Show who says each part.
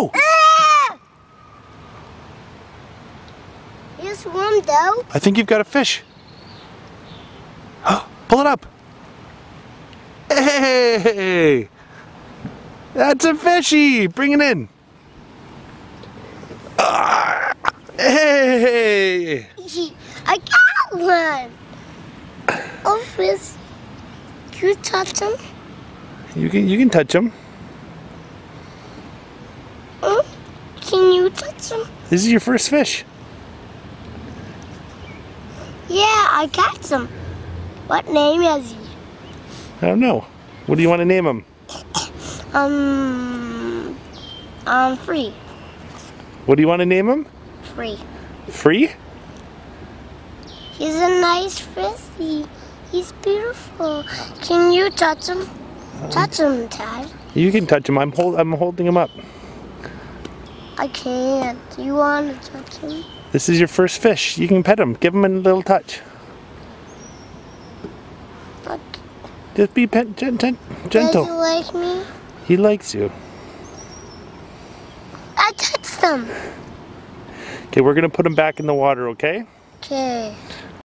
Speaker 1: Oh,
Speaker 2: Ah! You swim though?
Speaker 1: I think you've got a fish. Pull it up. Hey! That's a fishy! Bring it in. Ah, Hey!
Speaker 2: I got one. Oh, Fizz. Can you touch him?
Speaker 1: You can you can touch him.
Speaker 2: Can you touch him?
Speaker 1: This is your first fish.
Speaker 2: Yeah, I catch some. What name is he?
Speaker 1: I don't know. What do you want to name him?
Speaker 2: Um, um, free.
Speaker 1: What do you want to name him?
Speaker 2: Free.
Speaker 1: Free?
Speaker 2: He's a nice frizzy. He's beautiful. Can you touch him? Touch him, Dad.
Speaker 1: You can touch him. I'm hold I'm holding him up.
Speaker 2: I can't. Do you want to touch him?
Speaker 1: This is your first fish. You can pet him. Give him a little touch.
Speaker 2: But
Speaker 1: Just be pet, gen- gen-
Speaker 2: does he
Speaker 1: gentle.
Speaker 2: like me?
Speaker 1: He likes you.
Speaker 2: I touched him.
Speaker 1: Okay, we're gonna put him back in the water, okay?
Speaker 2: Okay.